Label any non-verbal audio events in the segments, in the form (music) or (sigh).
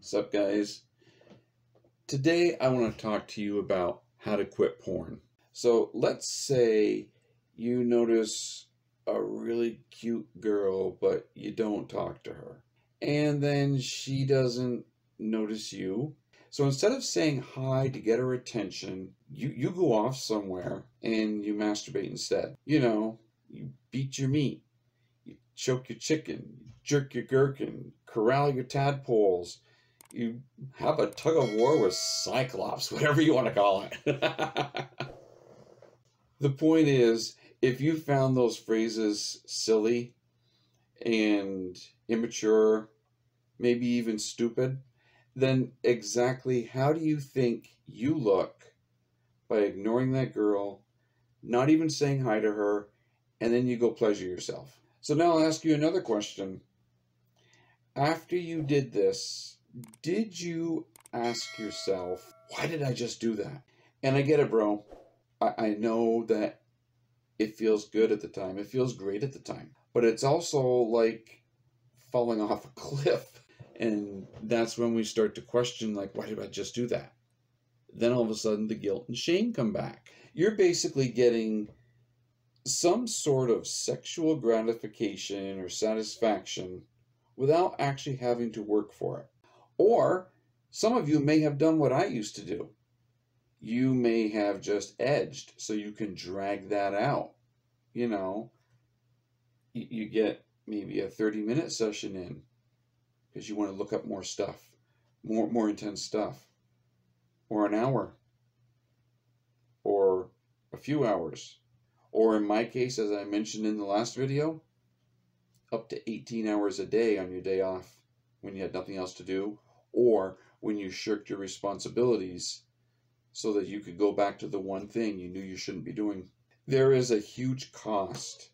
What's up, guys? Today I want to talk to you about how to quit porn. So let's say you notice a really cute girl, but you don't talk to her. And then she doesn't notice you. So instead of saying hi to get her attention, you, you go off somewhere and you masturbate instead. You know, you beat your meat, you choke your chicken, jerk your gherkin, corral your tadpoles, you have a tug of war with Cyclops, (laughs) whatever you want to call it. (laughs) the point is, if you found those phrases silly and immature, maybe even stupid, then exactly how do you think you look by ignoring that girl, not even saying hi to her, and then you go pleasure yourself? So now I'll ask you another question. After you did this, did you ask yourself, why did I just do that? And I get it, bro. I, I know that it feels good at the time. It feels great at the time. But it's also like falling (laughs) off a cliff. And that's when we start to question, like, why did I just do that? Then all of a sudden, the guilt and shame come back. You're basically getting some sort of sexual gratification or satisfaction without actually having to work for it. Or some of you may have done what I used to do. You may have just edged so you can drag that out. You know, you, get maybe a 30 minute session in because you want to look up more stuff, more, more intense stuff, or an hour, or a few hours, or in my case, as I mentioned in the last video, up to 18 hours a day on your day off when you had nothing else to do, or when you shirked your responsibilities so that you could go back to the one thing you knew you shouldn't be doing. There is a huge cost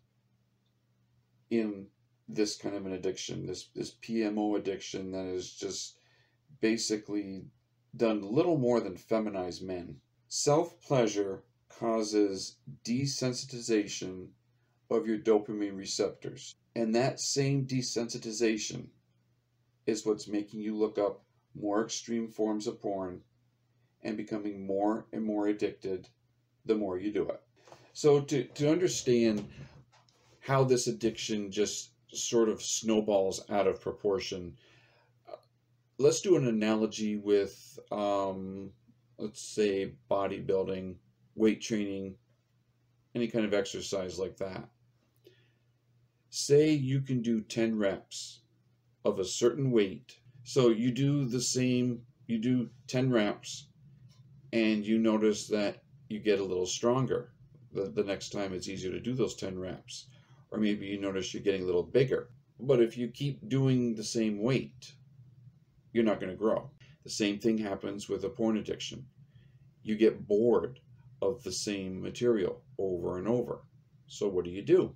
in this kind of an addiction, this this PMO addiction that is just basically done little more than feminize men. Self-pleasure causes desensitization of your dopamine receptors. And that same desensitization is what's making you look up more extreme forms of porn and becoming more and more addicted the more you do it. So to, to understand how this addiction just sort of snowballs out of proportion, uh, let's do an analogy with, um, let's say, bodybuilding, weight training, any kind of exercise like that. Say you can do 10 reps of a certain weight. So you do the same, you do 10 reps, and you notice that you get a little stronger. The, the next time it's easier to do those 10 reps. Or maybe you notice you're getting a little bigger. But if you keep doing the same weight, you're not going to grow. The same thing happens with a porn addiction. You get bored of the same material over and over. So what do you do?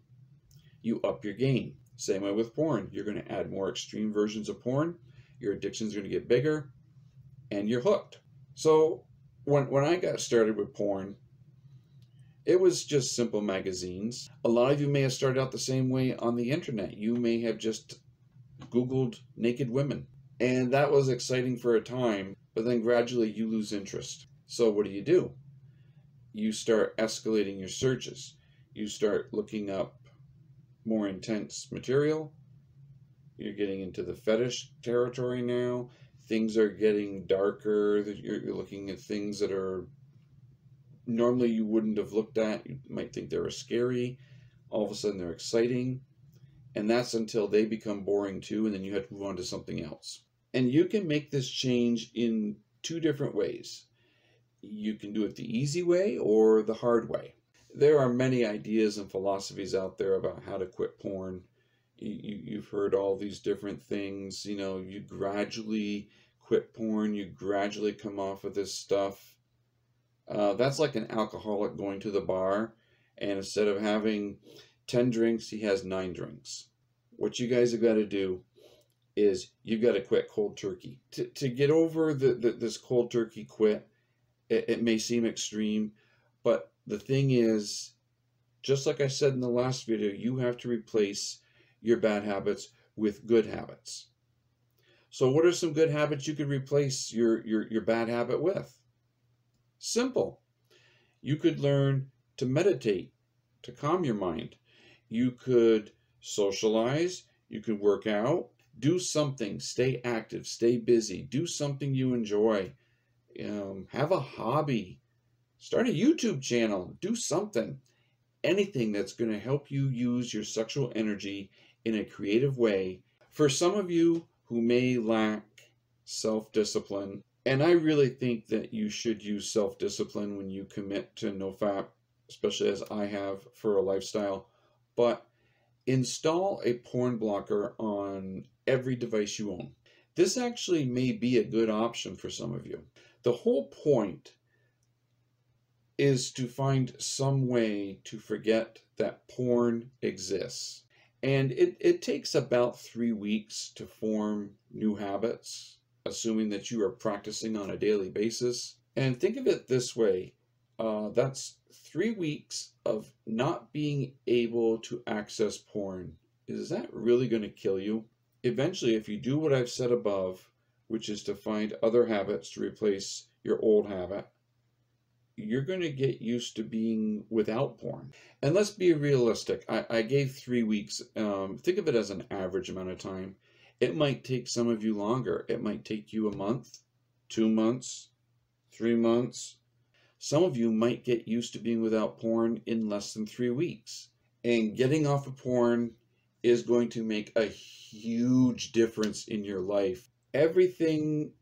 You up your game. Same way with porn. You're going to add more extreme versions of porn. Your addiction's going to get bigger and you're hooked. So when, when I got started with porn, it was just simple magazines. A lot of you may have started out the same way on the internet. You may have just Googled naked women. And that was exciting for a time, but then gradually you lose interest. So what do you do? You start escalating your searches. You start looking up more intense material. You're getting into the fetish territory now. Things are getting darker. You're looking at things that are normally you wouldn't have looked at. You might think they were scary. All of a sudden they're exciting. And that's until they become boring too, and then you have to move on to something else. And you can make this change in two different ways. You can do it the easy way or the hard way there are many ideas and philosophies out there about how to quit porn. You, you've heard all these different things. You know, you gradually quit porn, you gradually come off of this stuff. Uh, that's like an alcoholic going to the bar, and instead of having 10 drinks, he has nine drinks. What you guys have got to do is you've got to quit cold turkey. To, to get over the, the, this cold turkey quit, it, it may seem extreme, but the thing is, just like I said in the last video, you have to replace your bad habits with good habits. So what are some good habits you could replace your, your, your bad habit with? Simple. You could learn to meditate, to calm your mind. You could socialize, you could work out, do something, stay active, stay busy, do something you enjoy, um, have a hobby, start a YouTube channel, do something. Anything that's going to help you use your sexual energy in a creative way. For some of you who may lack self discipline, and I really think that you should use self discipline when you commit to nofap, especially as I have for a lifestyle. But install a porn blocker on every device you own. This actually may be a good option for some of you. The whole point is to find some way to forget that porn exists. And it, it takes about three weeks to form new habits, assuming that you are practicing on a daily basis. And think of it this way uh, that's three weeks of not being able to access porn. Is that really going to kill you? Eventually, if you do what I've said above, which is to find other habits to replace your old habit, you're going to get used to being without porn. And let's be realistic. I, I gave three weeks. Um, think of it as an average amount of time. It might take some of you longer. It might take you a month, two months, three months. Some of you might get used to being without porn in less than three weeks. And getting off of porn is going to make a huge difference in your life. Everything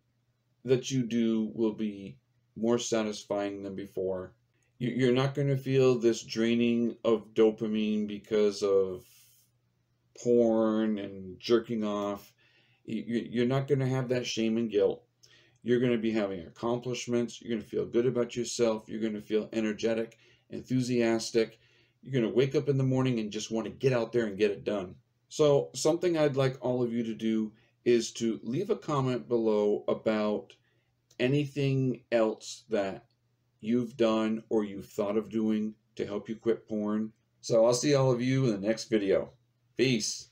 that you do will be more satisfying than before. You're not going to feel this draining of dopamine because of porn and jerking off. You're not going to have that shame and guilt. You're going to be having accomplishments. You're going to feel good about yourself. You're going to feel energetic, enthusiastic. You're going to wake up in the morning and just want to get out there and get it done. So, something I'd like all of you to do is to leave a comment below about anything else that you've done or you've thought of doing to help you quit porn. So I'll see all of you in the next video. Peace.